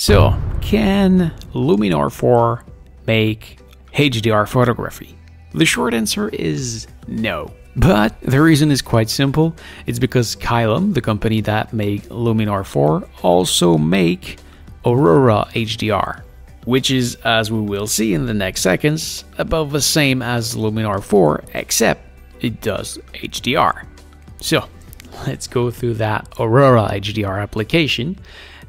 So, can Luminar 4 make HDR photography? The short answer is no. But the reason is quite simple. It's because Skylum, the company that make Luminar 4, also make Aurora HDR, which is, as we will see in the next seconds, about the same as Luminar 4, except it does HDR. So, let's go through that Aurora HDR application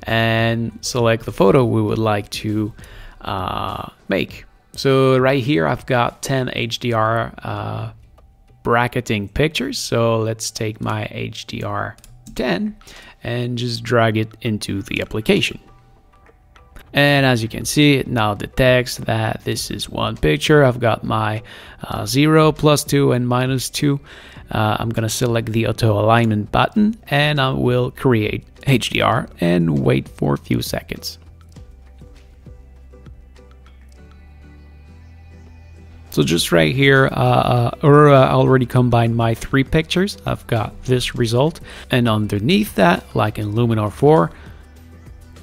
and select the photo we would like to uh, make. So right here I've got 10 HDR uh, bracketing pictures. So let's take my HDR 10 and just drag it into the application. And as you can see, it now detects that this is one picture. I've got my uh, 0, plus 2, and minus 2. Uh, I'm going to select the auto alignment button and I will create HDR and wait for a few seconds. So just right here, uh, uh, Aurora already combined my three pictures. I've got this result. And underneath that, like in Luminar 4,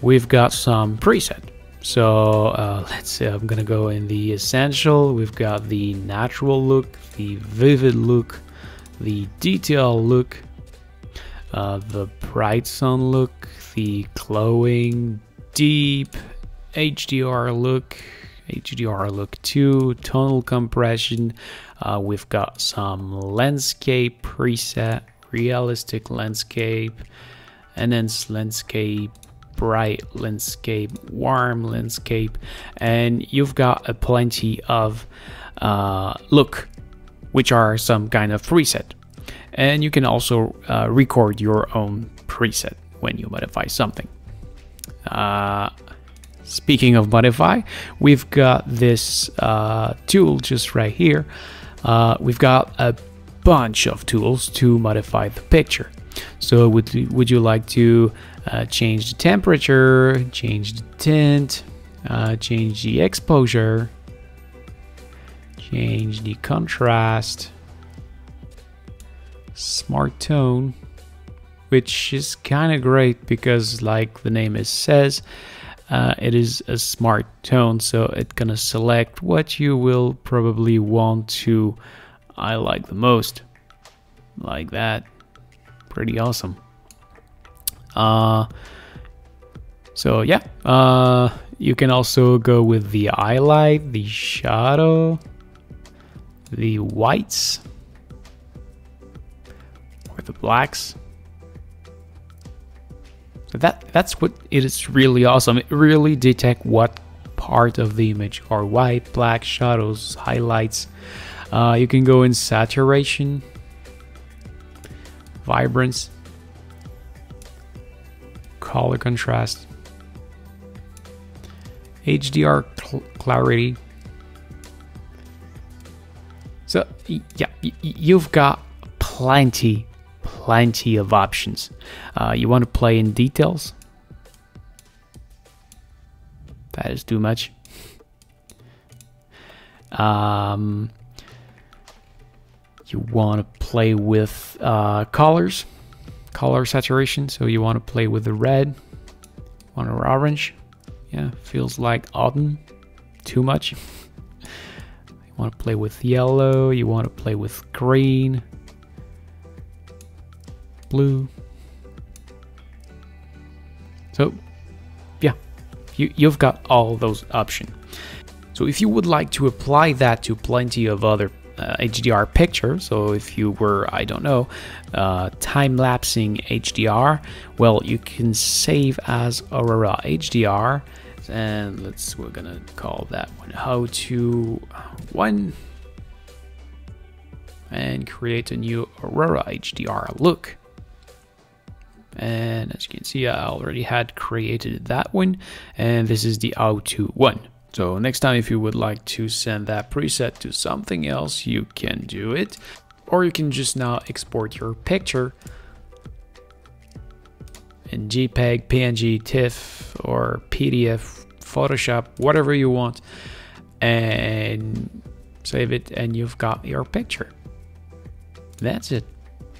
we've got some preset. So uh, let's see, I'm gonna go in the essential. We've got the natural look, the vivid look, the detail look, uh, the bright sun look, the glowing, deep HDR look, HDR look 2, tonal compression. Uh, we've got some landscape preset, realistic landscape, enhanced landscape, bright landscape, warm landscape, and you've got a plenty of uh, look, which are some kind of preset. And you can also uh, record your own preset when you modify something. Uh, speaking of modify, we've got this uh, tool just right here. Uh, we've got a bunch of tools to modify the picture. So would, would you like to uh, change the temperature, change the tint, uh, change the exposure, change the contrast, smart tone, which is kind of great because like the name is says, uh, it is a smart tone so it's gonna select what you will probably want to I like the most. Like that. Pretty awesome. Uh, so yeah, uh, you can also go with the highlight, the shadow, the whites, or the blacks. That that's what it is really awesome. It really detect what part of the image are white, black, shadows, highlights. Uh, you can go in saturation, vibrance, color contrast, HDR cl clarity. So yeah, you've got plenty, plenty of options. Uh, you want to play in details? That is too much. Um, you want to play with uh, colors? color saturation. So you want to play with the red, one or orange. Yeah, feels like autumn. Too much. want to play with yellow. You want to play with green, blue. So, yeah, you, you've got all those options. So if you would like to apply that to plenty of other uh, HDR picture. So if you were, I don't know, uh, time lapsing HDR, well, you can save as Aurora HDR. And let's, we're gonna call that one how to one and create a new Aurora HDR look. And as you can see, I already had created that one. And this is the how to one. So next time if you would like to send that preset to something else, you can do it. Or you can just now export your picture in JPEG, PNG, TIFF, or PDF, Photoshop, whatever you want, and save it and you've got your picture. That's it.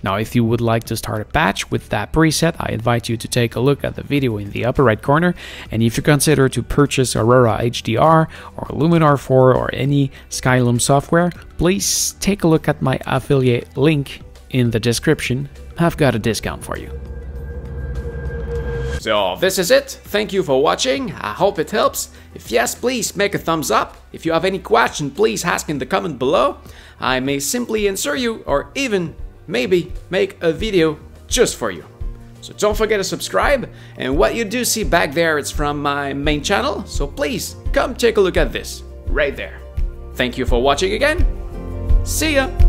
Now, if you would like to start a patch with that preset, I invite you to take a look at the video in the upper right corner. And if you consider to purchase Aurora HDR or Luminar 4 or any Skylum software, please take a look at my affiliate link in the description. I've got a discount for you. So this is it. Thank you for watching. I hope it helps. If yes, please make a thumbs up. If you have any question, please ask in the comment below. I may simply answer you or even maybe make a video just for you. So don't forget to subscribe, and what you do see back there is from my main channel, so please come take a look at this, right there. Thank you for watching again, see ya!